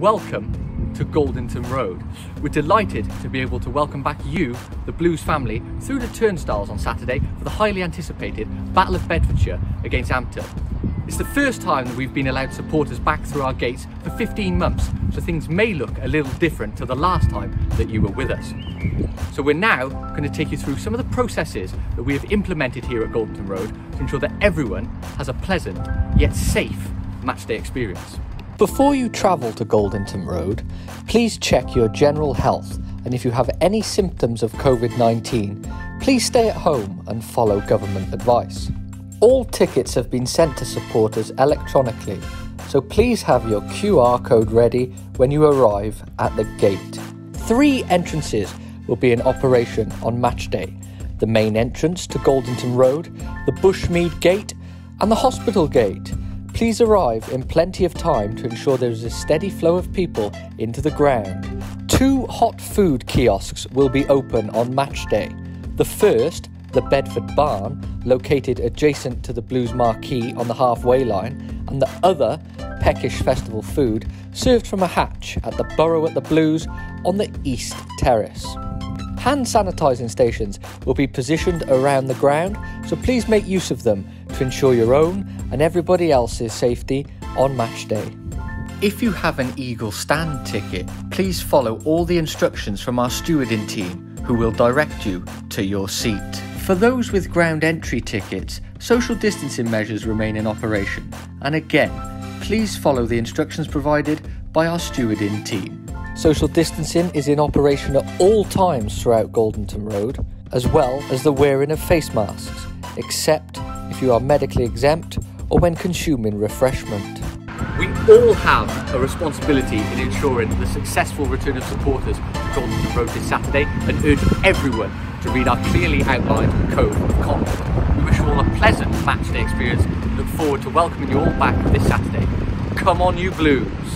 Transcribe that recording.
welcome to Goldington Road. We're delighted to be able to welcome back you, the Blues family, through the turnstiles on Saturday for the highly anticipated Battle of Bedfordshire against Ampthill. It's the first time that we've been allowed supporters back through our gates for 15 months, so things may look a little different to the last time that you were with us. So we're now going to take you through some of the processes that we have implemented here at Goldington Road to ensure that everyone has a pleasant yet safe matchday experience. Before you travel to Goldington Road, please check your general health and if you have any symptoms of COVID 19, please stay at home and follow government advice. All tickets have been sent to supporters electronically, so please have your QR code ready when you arrive at the gate. Three entrances will be in operation on match day the main entrance to Goldington Road, the Bushmead Gate, and the Hospital Gate. Please arrive in plenty of time to ensure there is a steady flow of people into the ground. Two hot food kiosks will be open on match day. The first, the Bedford Barn, located adjacent to the Blues Marquee on the halfway line, and the other, Peckish Festival Food, served from a hatch at the Borough at the Blues on the East Terrace. Hand sanitising stations will be positioned around the ground, so please make use of them ensure your own and everybody else's safety on match day. If you have an Eagle stand ticket, please follow all the instructions from our stewarding team who will direct you to your seat. For those with ground entry tickets, social distancing measures remain in operation, and again, please follow the instructions provided by our stewarding team. Social distancing is in operation at all times throughout Goldington Road, as well as the wearing of face masks, except if you are medically exempt or when consuming refreshment. We all have a responsibility in ensuring the successful return of supporters to Goldington Road this Saturday and urge everyone to read our clearly outlined code of conduct. We wish you all a pleasant matchday experience and look forward to welcoming you all back this Saturday. Come on, you Blues!